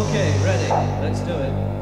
Okay, ready. Let's do it.